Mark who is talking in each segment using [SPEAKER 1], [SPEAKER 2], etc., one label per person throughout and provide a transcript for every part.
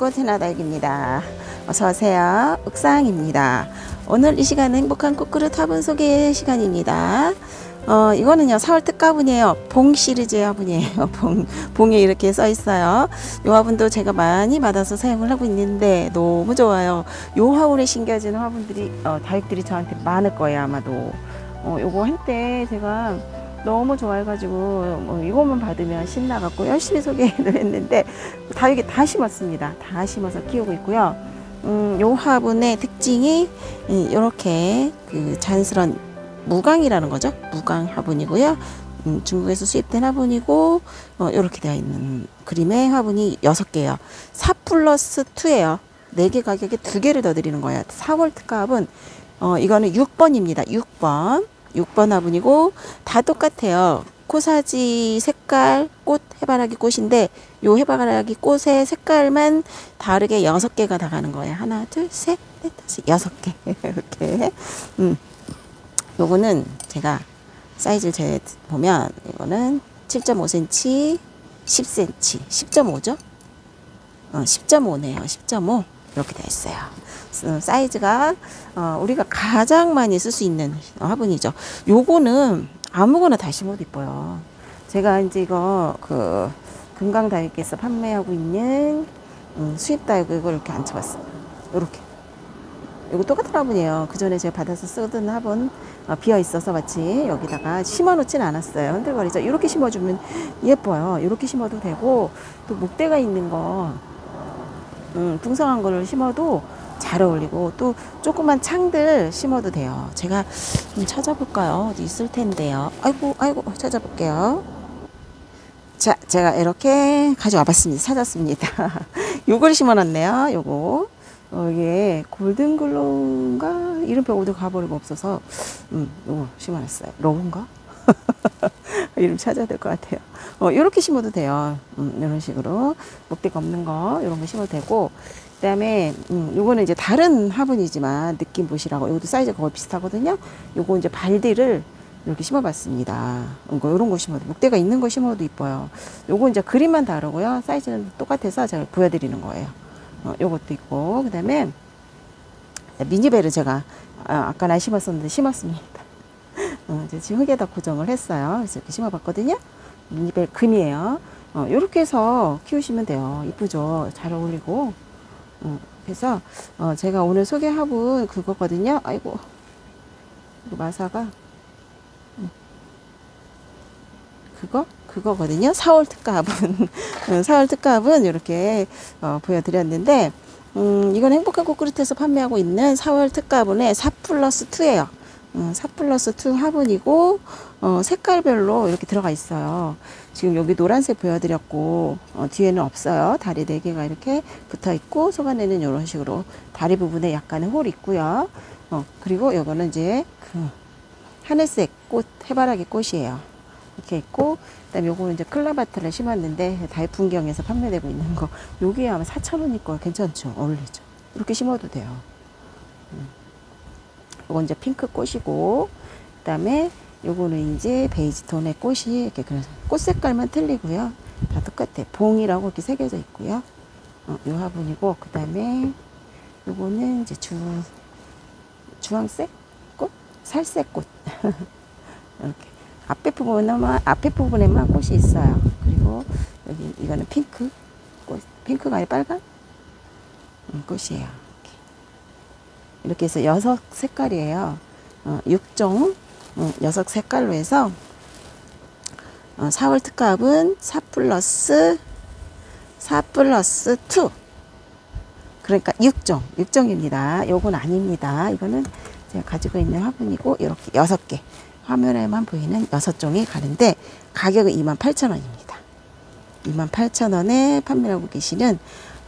[SPEAKER 1] 꽃 해나달기입니다. 어서오세요. 옥상입니다. 오늘 이 시간은 행복한 꽃그릇 화분 소개 시간입니다. 어, 이거는요, 4월 특가분이에요. 봉 시리즈의 화분이에요. 봉, 봉에 이렇게 써 있어요. 요 화분도 제가 많이 받아서 사용을 하고 있는데 너무 좋아요. 요 화분에 심겨지는 화분들이, 어, 다육들이 저한테 많을 거예요, 아마도. 어, 요거 한때 제가 너무 좋아해가지고, 뭐 이것만 받으면 신나갖고 열심히 소개를 했는데, 다육이 다 심었습니다. 다 심어서 키우고 있고요. 음, 요 화분의 특징이 이렇게 그 자연스러운 무광이라는 거죠. 무광 화분이고요. 음, 중국에서 수입된 화분이고 어, 이렇게 되어 있는 그림의 화분이 여섯 개요. 4 플러스 2예요. 4개 가격에 2개를 더 드리는 거예요. 4월 특가 화분 어, 이거는 6번입니다. 6번. 6번 화분이고 다 똑같아요. 코사지 색깔 꽃 해바라기 꽃인데 요 해바라기 꽃의 색깔만 다르게 여섯 개가 다 가는 거예요. 하나, 둘, 셋, 넷, 다섯, 여섯 개 이렇게. 음. 요거는 제가 사이즈를 재 보면 이거는 7.5cm, 10cm, 10.5죠? 어, 10.5네요. 10.5 이렇게 되어 있어요. 어, 사이즈가 어, 우리가 가장 많이 쓸 수 있는 화분이죠. 요거는 아무거나 다 심어도 이뻐요. 제가 이제 이거 그 금강다육에서 판매하고 있는 음, 수입 다육 이걸 이렇게 앉혀봤어요. 이렇게. 이거 똑같은 화분이에요. 그 전에 제가 받아서 쓰던 화분 어, 비어 있어서 마치 여기다가 심어 놓진 않았어요. 흔들거리죠. 이렇게 심어주면 예뻐요. 이렇게 심어도 되고 또 목대가 있는 거 음, 풍성한 거를 심어도 잘 어울리고 또 조그만 창들 심어도 돼요. 제가 좀 찾아볼까요? 어디 있을 텐데요. 아이고 아이고 찾아볼게요. 자, 제가 이렇게 가져와 봤습니다. 찾았습니다. 요걸 심어놨네요. 요거. 어, 이게 골든글로우인가? 이름표 어디 가버리고 없어서, 음, 요거 심어놨어요. 로우인가? 이름 찾아야 될 것 같아요. 어, 요렇게 심어도 돼요. 음, 이런 식으로. 목대가 없는 거, 요런 거 심어도 되고, 그 다음에, 음, 요거는 이제 다른 화분이지만, 느낌 보시라고. 요것도 사이즈가 거의 비슷하거든요. 요거 이제 발디를 이렇게 심어봤습니다. 이거 요런 거 심어도, 목대가 있는 거 심어도 이뻐요. 요거 이제 그림만 다르고요. 사이즈는 똑같아서 제가 보여드리는 거예요. 어, 요것도 있고, 그 다음에, 미니벨을 제가, 아, 아까 나 심었었는데 심었습니다. 어, 지금 흙에다 고정을 했어요. 그래서 이렇게 심어봤거든요. 미니벨 금이에요. 어, 요렇게 해서 키우시면 돼요. 이쁘죠? 잘 어울리고. 어, 그래서, 어, 제가 오늘 소개해본 그거거든요. 아이고, 이거 마사가, 음. 그거? 그거거든요. 4월 특가합은. 4월 특가합은 이렇게 어, 보여드렸는데, 음, 이건 행복한 꽃그릇에서 판매하고 있는 4월 특가분의 4 플러스 2예요. 음, 4 플러스 2 화분이고, 어, 색깔별로 이렇게 들어가 있어요. 지금 여기 노란색 보여드렸고, 어, 뒤에는 없어요. 다리 4개가 이렇게 붙어 있고, 속안에는 이런 식으로 다리 부분에 약간의 홀이 있고요. 어, 그리고 요거는 이제 그 하늘색 꽃, 해바라기 꽃이에요. 이렇게 있고, 그 다음에 요거는 이제 클라바트를 심었는데, 다이풍경에서 판매되고 있는 거. 요게 아마 4,000원일 거예요. 괜찮죠? 어울리죠? 이렇게 심어도 돼요. 음. 요건 이제 핑크 꽃이고, 그 다음에 요거는 이제 베이지 톤의 꽃이 이렇게 그래서 꽃 색깔만 틀리고요. 다 똑같아. 봉이라고 이렇게 새겨져 있고요. 어, 요 화분이고, 그 다음에 요거는 이제 주, 주황색 꽃? 살색 꽃. 이렇게. 앞에 부분에만, 앞에 부분에만 꽃이 있어요. 그리고 여기, 이거는 핑크 꽃. 핑크가 아니라 빨간? 음, 꽃이에요. 이렇게. 해서 여섯 색깔이에요. 어, 6종, 어, 여섯 색깔로 해서, 어, 4월 특값은 4 플러스, 4 플러스 2. 그러니까 6종, 6종입니다. 요건 아닙니다. 이거는 제가 가지고 있는 화분이고, 이렇게 여섯 개. 화면에만 보이는 여섯 종이 가는데, 가격은 28,000원입니다. 28,000원에 판매하고 계시는,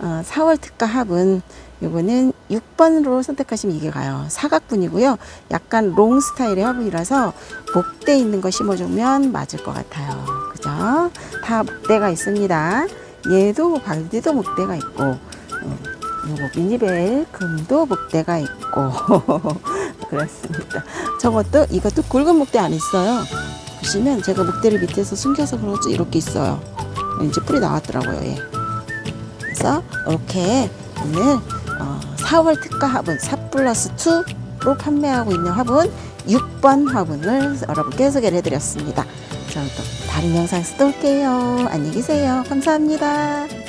[SPEAKER 1] 어, 4월 특가 합은 요거는 6번으로 선택하시면 이게 가요. 사각분이고요. 약간 롱 스타일의 화분이라서 목대 있는 거 심어주면 맞을 것 같아요. 그죠? 다 목대가 있습니다. 얘도 발디도 목대가 있고, 어, 요거 미니벨 금도 목대가 있고, 그렇습니다. 저것도, 이것도 굵은 목대 안 있어요. 보시면 제가 목대를 밑에서 숨겨서 그런지 이렇게 있어요. 이제 뿌리 나왔더라고요, 얘. 그래서 이렇게 오늘 어, 4월 특가 화분 4 플러스 2로 판매하고 있는 화분 6번 화분을 여러분께 소개를 해드렸습니다. 저는 또 다른 영상에서 또 올게요. 안녕히 계세요. 감사합니다.